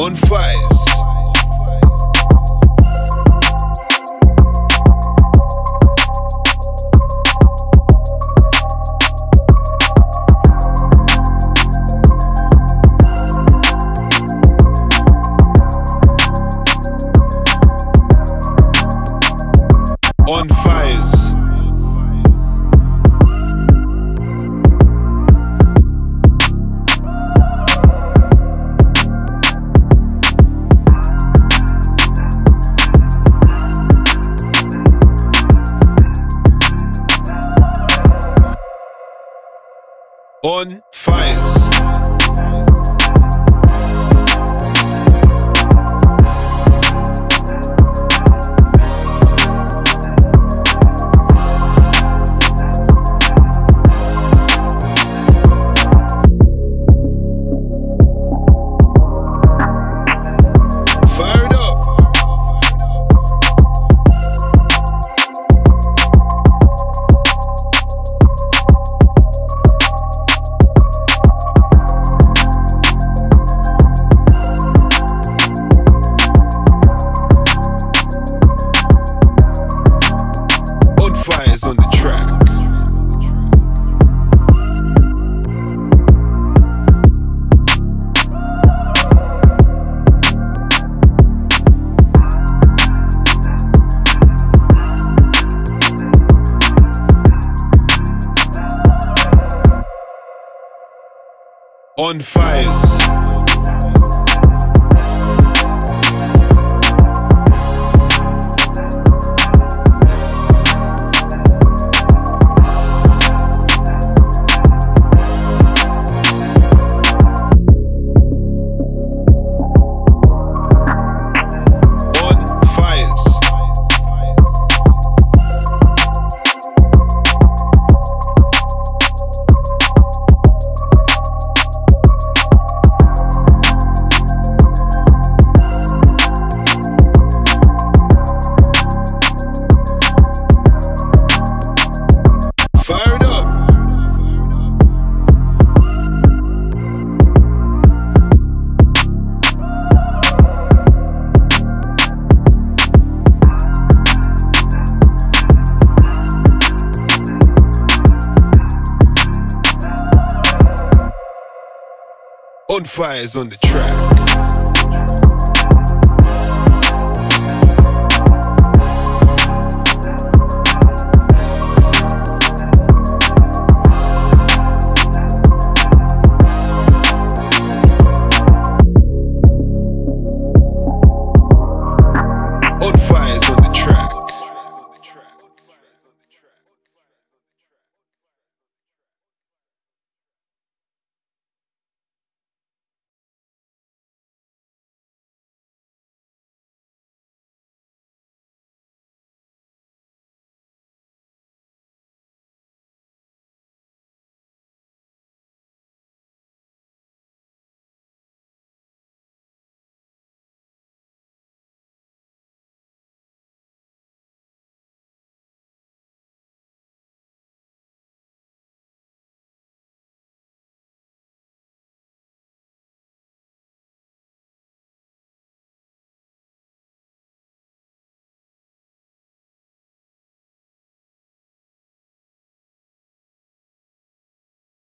on fires. On fires. On fires. On fires. On fires on the track.